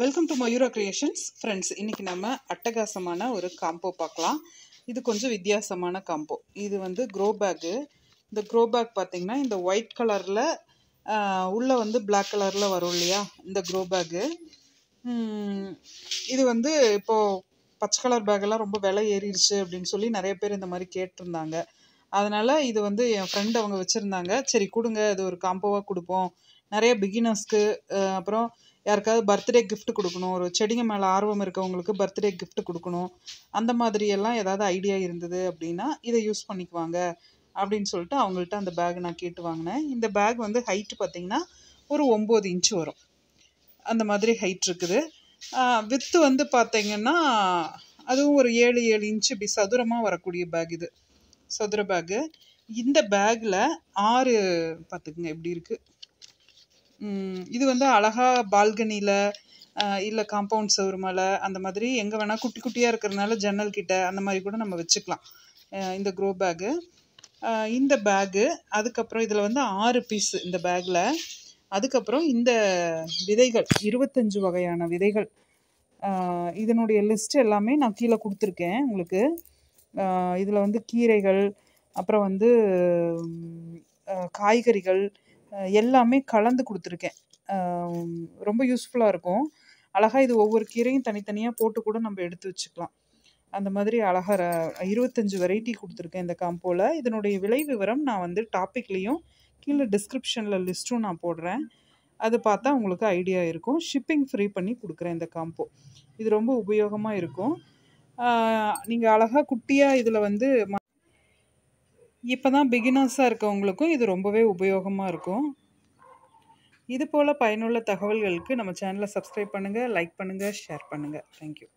Welcome to Mayura Creations friends இன்றைக்கி நம்ம அட்டகாசமான ஒரு காம்போ பார்க்கலாம். இது கொஞ்சம் வித்தியாசமான காம்போ இது வந்து க்ரோ பேக்கு இந்த க்ரோ பேக் பார்த்திங்கன்னா இந்த ஒயிட் கலரில் உள்ளே வந்து பிளாக் கலரில் வரும் இல்லையா? இந்த க்ரோ பேக்கு இது வந்து இப்போது பச்சை கலர் பேக்கெல்லாம் ரொம்ப விலை ஏறிடுச்சு அப்படின்னு சொல்லி நிறைய பேர் இந்த மாதிரி கேட்டிருந்தாங்க. அதனால் இது வந்து என் ஃப்ரெண்ட் அவங்க வச்சுருந்தாங்க. சரி கொடுங்க. இது ஒரு காம்போவாக கொடுப்போம். நிறைய பிகினர்ஸ்க்கு அப்புறம் யாருக்காவது பர்த்டே கிஃப்ட் கொடுக்கணும். ஒரு செடிங்க மேலே ஆர்வம் இருக்கவங்களுக்கு பர்த்டே கிஃப்ட் கொடுக்கணும். அந்த மாதிரியெல்லாம் ஏதாவது ஐடியா இருந்தது அப்படின்னா இதை யூஸ் பண்ணிக்குவாங்க. அப்படின்னு சொல்லிட்டு அவங்கள்ட்ட அந்த பேக் நான் கேட்டு வாங்கினேன். இந்த பேக் வந்து ஹைட்டு பார்த்தீங்கன்னா ஒரு ஒம்பது இன்ச்சு வரும். அந்த மாதிரி ஹைட் இருக்குது. வித்து வந்து பார்த்தீங்கன்னா அதுவும் ஒரு ஏழு ஏழு இன்ச்சு இப்படி சதுரமாக வரக்கூடிய பேக் இது. சதுர பேக்கு இந்த பேக்கில் ஆறு பார்த்துக்குங்க எப்படி இருக்குது இது வந்து அழகாக பால்கனியில் இல்லை காம்பவுண்ட் சவுர் மேலே அந்த மாதிரி எங்கே வேணால் குட்டி குட்டியாக இருக்கிறதுனால ஜன்னல் கிட்ட அந்த மாதிரி கூட நம்ம வச்சுக்கலாம். இந்த க்ரோ பேக்கு இந்த பேகு அதுக்கப்புறம் இதில் வந்து ஆறு பீஸ் இந்த பேக்கில் அதுக்கப்புறம் இந்த விதைகள் இருபத்தஞ்சு வகையான விதைகள். இதனுடைய லிஸ்ட் எல்லாமே நான் கீழே கொடுத்துருக்கேன் உங்களுக்கு. இதில் வந்து கீரைகள் அப்புறம் வந்து காய்கறிகள் எல்லாமே கலந்து கொடுத்துருக்கேன். ரொம்ப யூஸ்ஃபுல்லாக இருக்கும். அழகாக இது ஒவ்வொரு கீரையும் தனித்தனியாக போட்டு கூட நம்ம எடுத்து வச்சுக்கலாம். அந்த மாதிரி அழகாக இருபத்தஞ்சு வெரைட்டி கொடுத்துருக்கேன் இந்த காம்போவில் இதனுடைய விலை விவரம் நான் வந்து டாப்பிக்லேயும் கீழே டிஸ்கிரிப்ஷனில் லிஸ்ட்டும் நான் போடுறேன். அது பார்த்தா உங்களுக்கு ஐடியா இருக்கும். ஷிப்பிங் ஃப்ரீ பண்ணி கொடுக்குறேன் இந்த காம்போ இது ரொம்ப உபயோகமாக இருக்கும். நீங்கள் அழகாக குட்டியாக இதில் வந்து இப்போ தான் பிகினர்ஸாக இருக்கவங்களுக்கும் இது ரொம்பவே உபயோகமாக இருக்கும். இது போல் பயனுள்ள தகவல்களுக்கு நம்ம சேனலை சப்ஸ்கிரைப் பண்ணுங்கள் லைக் பண்ணுங்கள் ஷேர் பண்ணுங்கள் தேங்க்யூ